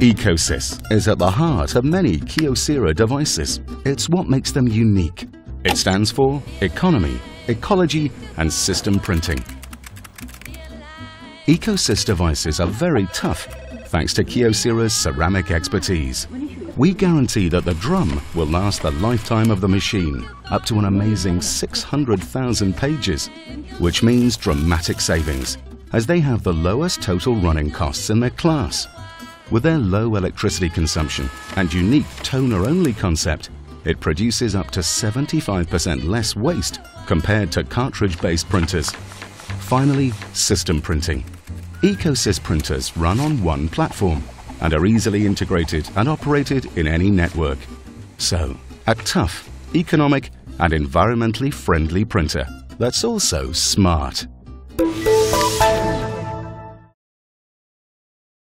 Ecosys is at the heart of many Kyocera devices. It's what makes them unique. It stands for economy, ecology and system printing. Ecosys devices are very tough thanks to Kyocera's ceramic expertise. We guarantee that the drum will last the lifetime of the machine, up to an amazing 600,000 pages, which means dramatic savings, as they have the lowest total running costs in their class. With their low electricity consumption and unique toner-only concept, it produces up to 75% less waste compared to cartridge-based printers. Finally, system printing. Ecosys printers run on one platform and are easily integrated and operated in any network. So, a tough, economic and environmentally friendly printer that's also smart.